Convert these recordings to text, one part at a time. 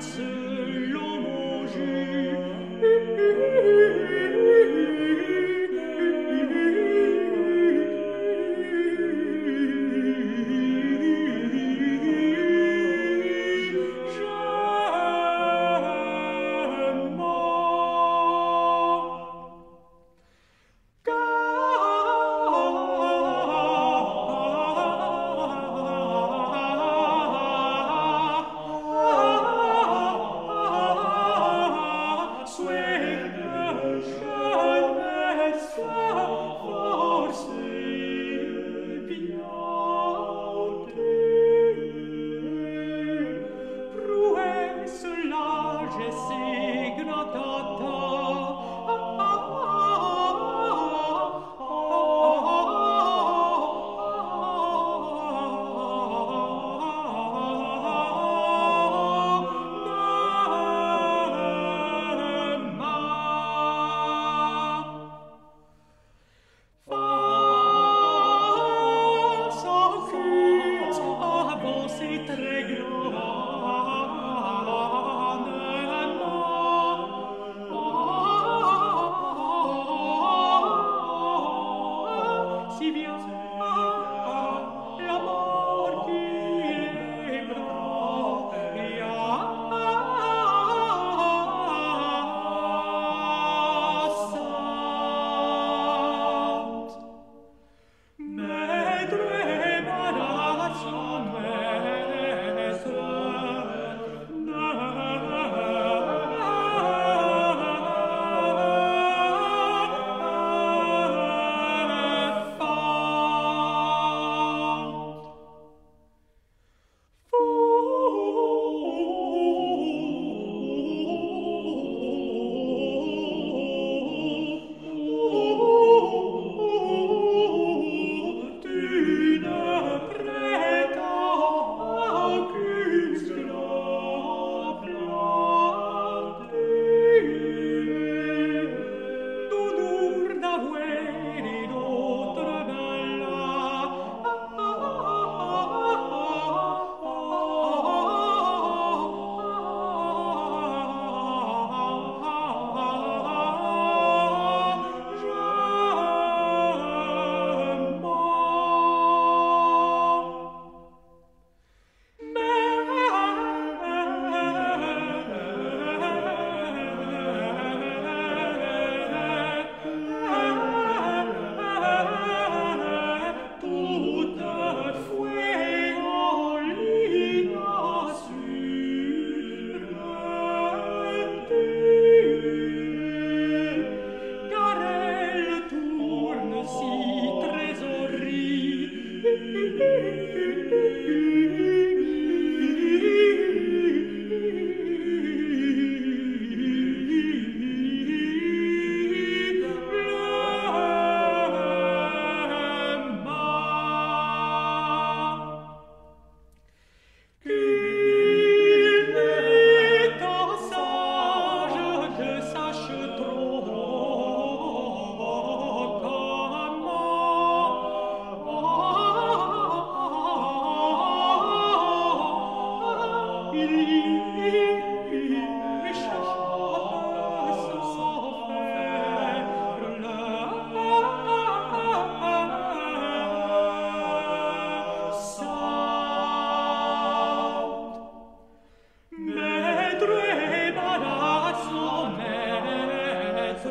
to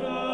Christ.